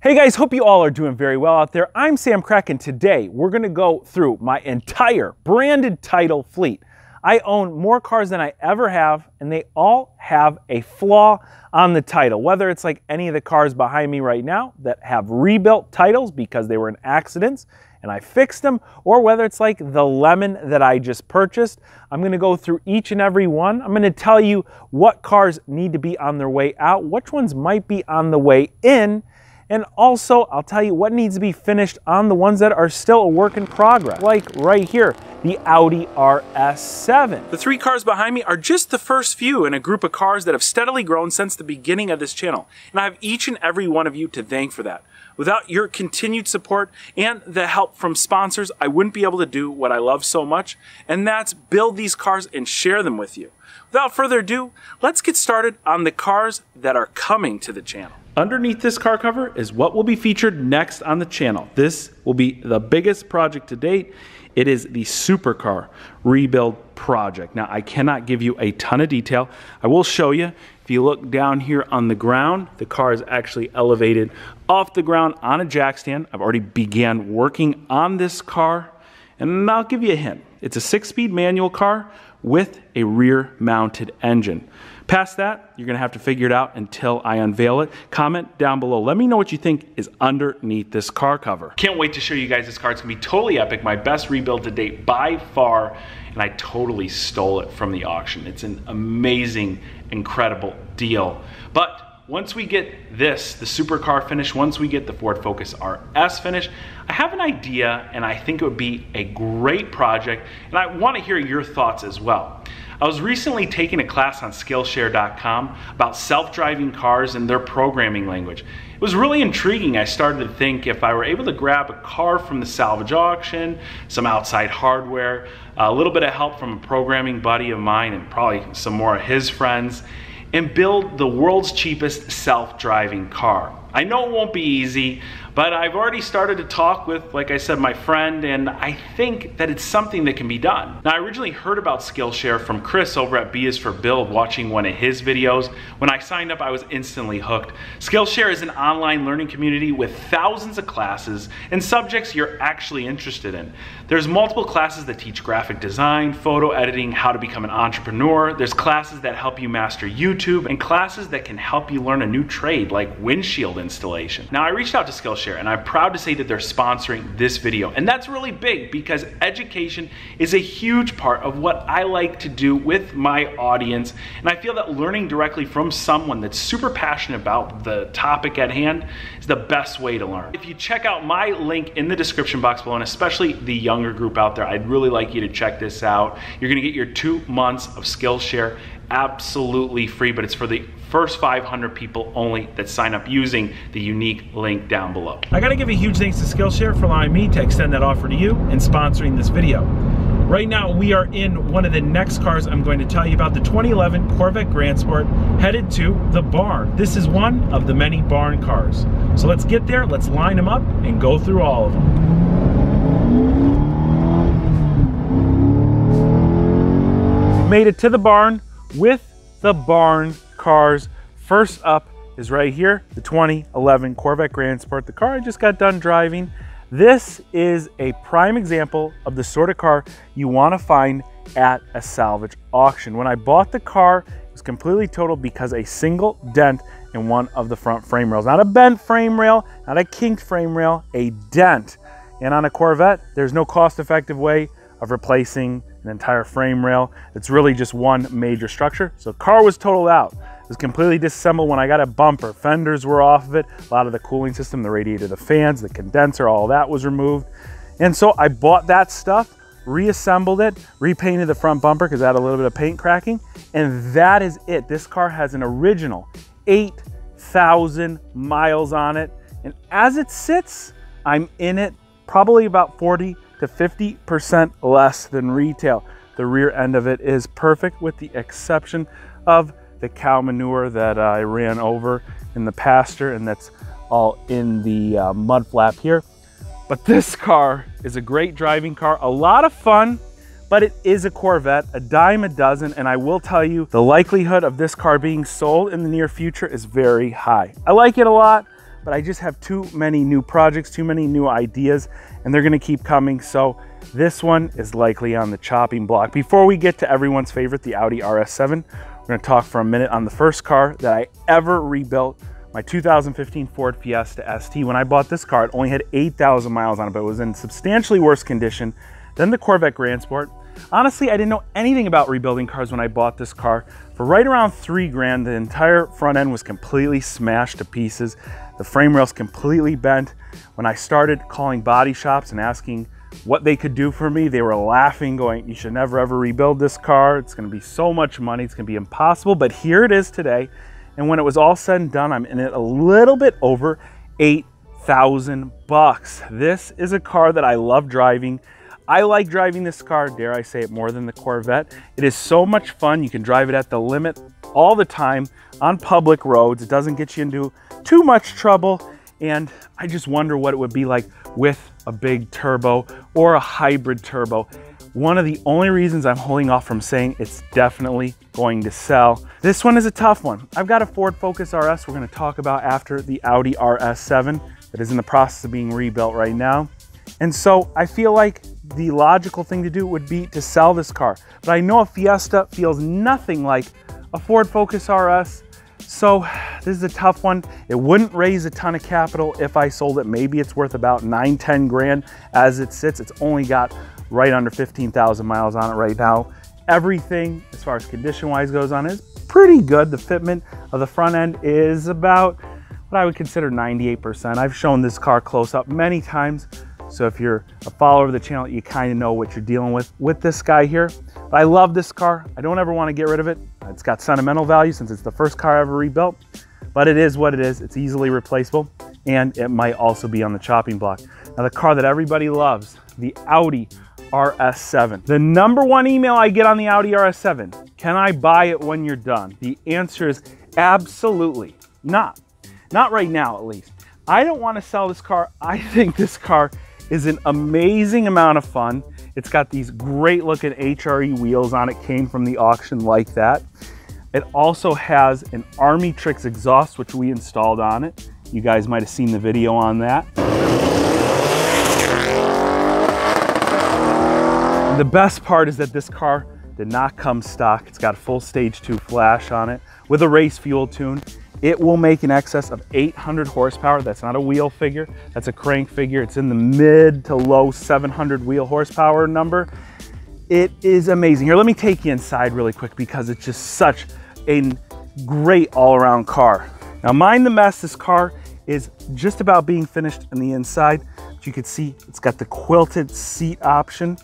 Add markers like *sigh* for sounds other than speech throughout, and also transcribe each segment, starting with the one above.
Hey guys, hope you all are doing very well out there. I'm Samcrac and today we're gonna go through my entire branded title fleet. I own more cars than I ever have and they all have a flaw on the title. Whether it's like any of the cars behind me right now that have rebuilt titles because they were in accidents and I fixed them, or whether it's like the lemon that I just purchased. I'm gonna go through each and every one. I'm gonna tell you what cars need to be on their way out, which ones might be on the way in, and also, I'll tell you what needs to be finished on the ones that are still a work in progress. Like right here, the Audi RS7. The three cars behind me are just the first few in a group of cars that have steadily grown since the beginning of this channel. And I have each and every one of you to thank for that. Without your continued support and the help from sponsors, I wouldn't be able to do what I love so much, and that's build these cars and share them with you. Without further ado, let's get started on the cars that are coming to the channel. Underneath this car cover is what will be featured next on the channel. This will be the biggest project to date. It is the supercar rebuild project. Now, I cannot give you a ton of detail. I will show you. If you look down here on the ground, the car is actually elevated off the ground on a jack stand. I've already began working on this car, and I'll give you a hint. It's a six-speed manual car with a rear-mounted engine. Past that, you're gonna have to figure it out until I unveil it. Comment down below. Let me know what you think is underneath this car cover. Can't wait to show you guys this car. It's gonna be totally epic. My best rebuild to date by far, and I totally stole it from the auction. It's an amazing, incredible deal. But once we get this, the supercar finish, once we get the Ford Focus RS finish, I have an idea and I think it would be a great project and I wanna hear your thoughts as well. I was recently taking a class on Skillshare.com about self-driving cars and their programming language. It was really intriguing. I started to think if I were able to grab a car from the salvage auction, some outside hardware, a little bit of help from a programming buddy of mine and probably some more of his friends, and build the world's cheapest self-driving car. I know it won't be easy, but I've already started to talk with, like I said, my friend, and I think that it's something that can be done. Now, I originally heard about Skillshare from Chris over at B is for Build watching one of his videos. When I signed up, I was instantly hooked. Skillshare is an online learning community with thousands of classes and subjects you're actually interested in. There's multiple classes that teach graphic design, photo editing, how to become an entrepreneur. There's classes that help you master YouTube and classes that can help you learn a new trade like windshield installation. Now, I reached out to Skillshare And I'm proud to say that they're sponsoring this video. And that's really big because education is a huge part of what I like to do with my audience. And I feel that learning directly from someone that's super passionate about the topic at hand is the best way to learn. If you check out my link in the description box below, and especially the younger group out there, I'd really like you to check this out. You're gonna get your two months of Skillshare absolutely free, but it's for the first 500 people only that sign up using the unique link down below. I gotta give a huge thanks to Skillshare for allowing me to extend that offer to you and sponsoring this video. Right now, we are in one of the next cars I'm going to tell you about, the 2011 Corvette Grand Sport, headed to the barn. This is one of the many barn cars. So let's get there, let's line them up and go through all of them. Made it to the barn with the barn cars. First up is right here, the 2011 Corvette Grand Sport, the car I just got done driving. This is a prime example of the sort of car you want to find at a salvage auction. When I bought the car, it was completely totaled because a single dent in one of the front frame rails. Not a bent frame rail, not a kinked frame rail, a dent. And on a Corvette, there's no cost-effective way of replacing an entire frame rail. It's really just one major structure. So car was totaled out. It was completely disassembled when I got a bumper. Fenders were off of it. A lot of the cooling system, the radiator, the fans, the condenser, all that was removed. And so I bought that stuff, reassembled it, repainted the front bumper because it had a little bit of paint cracking. And that is it. This car has an original 8,000 miles on it. And as it sits, I'm in it probably about 40 to 50% less than retail. The rear end of it is perfect with the exception of the cow manure that I ran over in the pasture and that's all in the uh, mud flap here. But this car is a great driving car, a lot of fun, but it is a Corvette, a dime a dozen, and I will tell you the likelihood of this car being sold in the near future is very high. I like it a lot, but I just have too many new projects, too many new ideas, and they're gonna keep coming. So this one is likely on the chopping block. Before we get to everyone's favorite, the Audi RS7, we're gonna talk for a minute on the first car that I ever rebuilt, my 2015 Ford Fiesta ST. When I bought this car, it only had 8,000 miles on it, but it was in substantially worse condition than the Corvette Grand Sport. Honestly, I didn't know anything about rebuilding cars when I bought this car. For right around three grand, the entire front end was completely smashed to pieces. The frame rail's completely bent. When I started calling body shops and asking what they could do for me, they were laughing, going, you should never ever rebuild this car. It's gonna be so much money, it's gonna be impossible. But here it is today. And when it was all said and done, I'm in it a little bit over 8,000 bucks. This is a car that I love driving. I like driving this car, dare I say it, more than the Corvette. It is so much fun. You can drive it at the limit all the time on public roads. It doesn't get you into too much trouble. And I just wonder what it would be like with a big turbo or a hybrid turbo. One of the only reasons I'm holding off from saying it's definitely going to sell. This one is a tough one. I've got a Ford Focus RS we're gonna talk about after the Audi RS7 that is in the process of being rebuilt right now. And so I feel like the logical thing to do would be to sell this car. But I know a Fiesta feels nothing like a Ford Focus RS. So *sighs* this is a tough one. It wouldn't raise a ton of capital if I sold it. Maybe it's worth about nine, 10 grand as it sits. It's only got right under 15,000 miles on it right now. Everything as far as condition wise goes on is pretty good. The fitment of the front end is about what I would consider 98%. I've shown this car close up many times. So if you're a follower of the channel, you kind of know what you're dealing with with this guy here. But I love this car. I don't ever want to get rid of it. It's got sentimental value since it's the first car I ever rebuilt, but it is what it is. It's easily replaceable and it might also be on the chopping block. Now the car that everybody loves, the Audi RS7. The number one email I get on the Audi RS7, can I buy it when you're done? The answer is absolutely not. Not right now, at least. I don't want to sell this car. I *laughs* think this car is an amazing amount of fun. It's got these great looking HRE wheels on it, came from the auction like that. It also has an Armytrix exhaust, which we installed on it. You guys might have seen the video on that. The best part is that this car did not come stock. It's got a full stage two flash on it with a race fuel tune. It will make an excess of 800 horsepower. That's not a wheel figure, that's a crank figure. It's in the mid to low 700 wheel horsepower number. It is amazing. Here, let me take you inside really quick because it's just such a great all-around car. Now mind the mess, this car is just about being finished on the inside. As you can see, it's got the quilted seat option.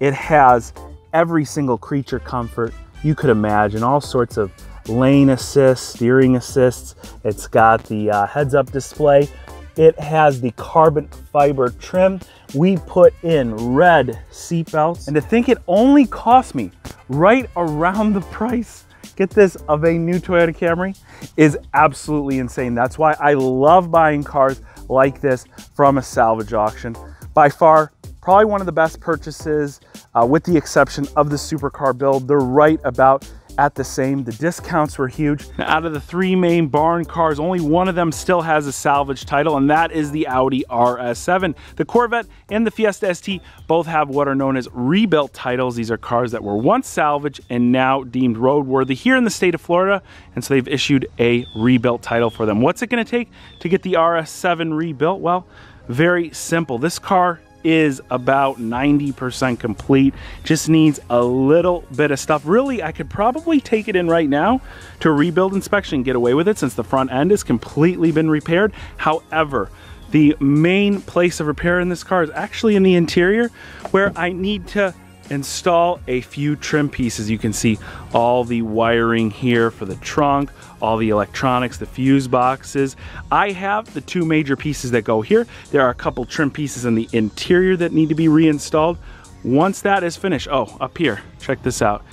It has every single creature comfort you could imagine, all sorts of lane assist, steering assists. It's got the uh, heads up display. It has the carbon fiber trim. We put in red seat belts. And to think it only cost me right around the price, get this, of a new Toyota Camry is absolutely insane. That's why I love buying cars like this from a salvage auction. By far, probably one of the best purchases uh, with the exception of the supercar build. They're right about at the same. The discounts were huge. Now, *laughs* out of the three main barn cars, only one of them still has a salvage title, and that is the Audi RS7. The Corvette and the Fiesta ST both have what are known as rebuilt titles. These are cars that were once salvaged and now deemed roadworthy here in the state of Florida, and so they've issued a rebuilt title for them. What's it gonna take to get the RS7 rebuilt? Well, very simple. This car is about 90% complete. Just needs a little bit of stuff. Really, I could probably take it in right now to rebuild inspection get away with it since the front end has completely been repaired. However, the main place of repair in this car is actually in the interior where I need to install a few trim pieces. You can see all the wiring here for the trunk, all the electronics, the fuse boxes. I have the two major pieces that go here. There are a couple trim pieces in the interior that need to be reinstalled. Once that is finished, oh, up here, check this out.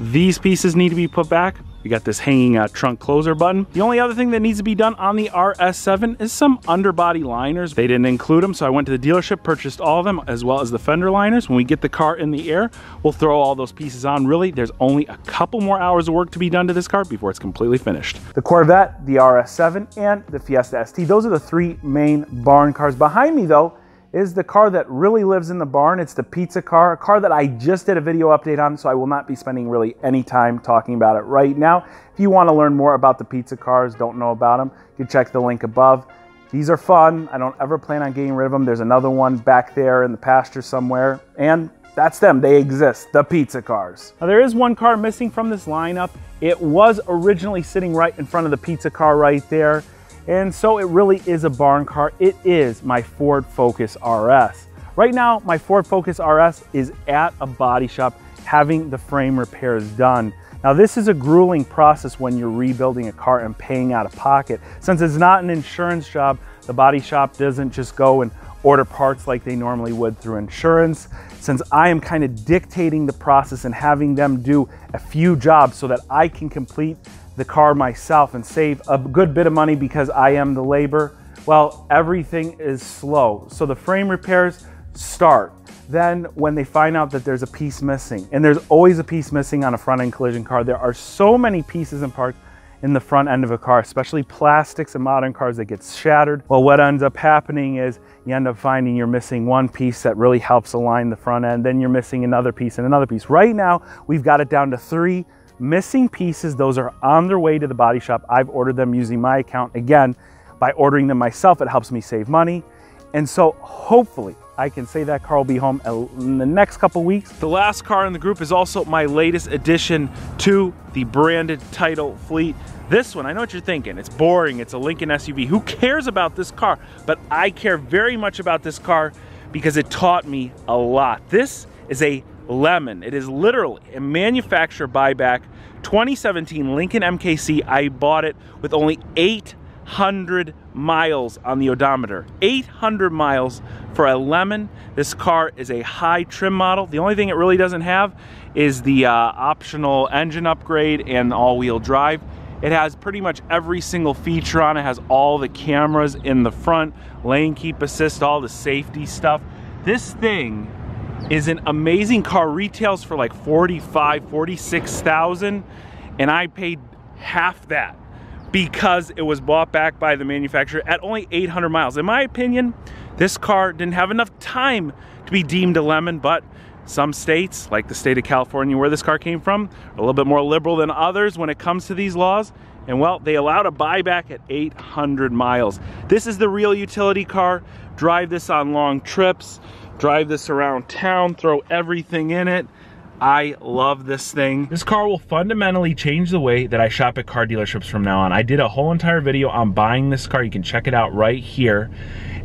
These pieces need to be put back We got this hanging uh, trunk closer button. The only other thing that needs to be done on the RS7 is some underbody liners. They didn't include them, so I went to the dealership, purchased all of them, as well as the fender liners. When we get the car in the air, we'll throw all those pieces on. Really, there's only a couple more hours of work to be done to this car before it's completely finished. The Corvette, the RS7, and the Fiesta ST, those are the three main barn cars. Behind me though, is the car that really lives in the barn. It's the pizza car, a car that I just did a video update on, so I will not be spending really any time talking about it right now. If you want to learn more about the pizza cars, don't know about them, you can check the link above. These are fun. I don't ever plan on getting rid of them. There's another one back there in the pasture somewhere, and that's them. They exist, the pizza cars. Now, there is one car missing from this lineup. It was originally sitting right in front of the pizza car right there. And so it really is a barn car. It is my Ford Focus RS. Right now, my Ford Focus RS is at a body shop having the frame repairs done. Now this is a grueling process when you're rebuilding a car and paying out of pocket. Since it's not an insurance job, the body shop doesn't just go and order parts like they normally would through insurance. Since I am kind of dictating the process and having them do a few jobs so that I can complete the car myself and save a good bit of money because I am the labor, well, everything is slow. So the frame repairs start. Then when they find out that there's a piece missing, and there's always a piece missing on a front end collision car, there are so many pieces and parts in the front end of a car, especially plastics and modern cars that get shattered. Well, what ends up happening is you end up finding you're missing one piece that really helps align the front end, then you're missing another piece and another piece. Right now, we've got it down to three Missing pieces, those are on their way to the body shop. I've ordered them using my account. Again, by ordering them myself, it helps me save money. And so hopefully I can say that car will be home in the next couple weeks. The last car in the group is also my latest addition to the branded title fleet. This one, I know what you're thinking. It's boring, it's a Lincoln SUV. Who cares about this car? But I care very much about this car because it taught me a lot. This is a lemon. It is literally a manufacturer buyback 2017 Lincoln MKC. I bought it with only 800 miles on the odometer. 800 miles for a lemon. This car is a high trim model. The only thing it really doesn't have is the uh, optional engine upgrade and all-wheel drive. It has pretty much every single feature on it. it has all the cameras in the front, lane keep assist, all the safety stuff. This thing is an amazing car. Retails for like 45, 46,000 and I paid half that because it was bought back by the manufacturer at only 800 miles. In my opinion, this car didn't have enough time to be deemed a lemon, but some states, like the state of California where this car came from, are a little bit more liberal than others when it comes to these laws. And well, they allowed a buyback at 800 miles. This is the real utility car. Drive this on long trips drive this around town, throw everything in it. I love this thing. This car will fundamentally change the way that I shop at car dealerships from now on. I did a whole entire video on buying this car. You can check it out right here.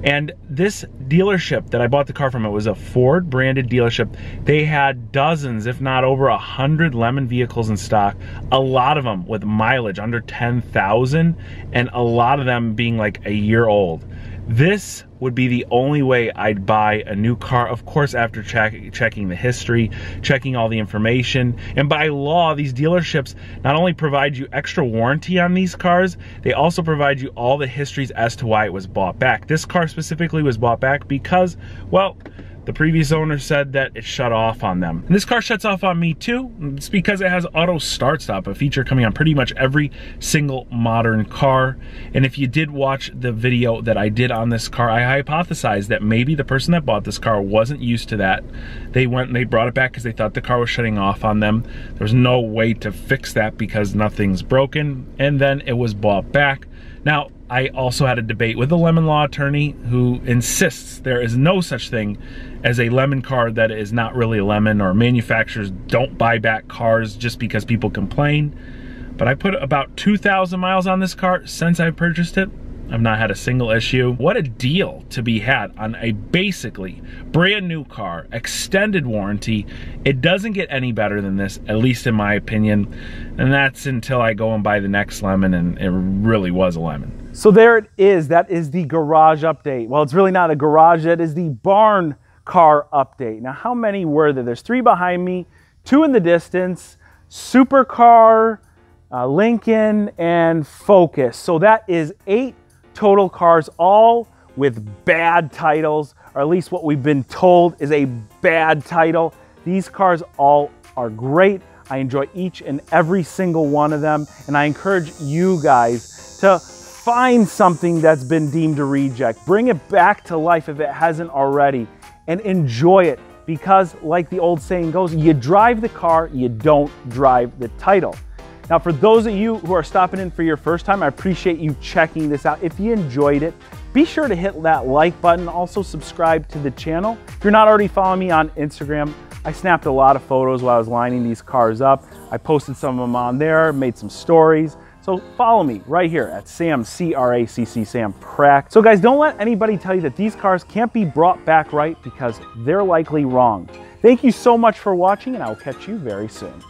And this dealership that I bought the car from, it was a Ford branded dealership. They had dozens, if not over a hundred lemon vehicles in stock. A lot of them with mileage under 10,000 and a lot of them being like a year old. This would be the only way I'd buy a new car. Of course, after check, checking the history, checking all the information. And by law, these dealerships not only provide you extra warranty on these cars, they also provide you all the histories as to why it was bought back. This car specifically was bought back because, well, the previous owner said that it shut off on them. And this car shuts off on me too. It's because it has auto start stop, a feature coming on pretty much every single modern car. And if you did watch the video that I did on this car, I hypothesized that maybe the person that bought this car wasn't used to that. They went and they brought it back because they thought the car was shutting off on them. There's no way to fix that because nothing's broken. And then it was bought back. Now, I also had a debate with a lemon law attorney who insists there is no such thing as a lemon car that is not really a lemon or manufacturers don't buy back cars just because people complain. But I put about 2,000 miles on this car since I purchased it. I've not had a single issue. What a deal to be had on a basically brand new car, extended warranty. It doesn't get any better than this, at least in my opinion. And that's until I go and buy the next lemon and it really was a lemon. So there it is. That is the garage update. Well, it's really not a garage. That is the barn car update. Now, how many were there? There's three behind me, two in the distance, supercar, uh, Lincoln, and Focus. So that is eight total cars, all with bad titles, or at least what we've been told is a bad title. These cars all are great. I enjoy each and every single one of them, and I encourage you guys to find something that's been deemed a reject. Bring it back to life if it hasn't already, and enjoy it because, like the old saying goes, you drive the car, you don't drive the title. Now, for those of you who are stopping in for your first time, I appreciate you checking this out. If you enjoyed it, be sure to hit that like button. Also, subscribe to the channel. If you're not already following me on Instagram, I snapped a lot of photos while I was lining these cars up. I posted some of them on there, made some stories. So follow me right here at Sam, C-R-A-C-C, Samcrac. So guys, don't let anybody tell you that these cars can't be brought back right because they're likely wrong. Thank you so much for watching and I'll catch you very soon.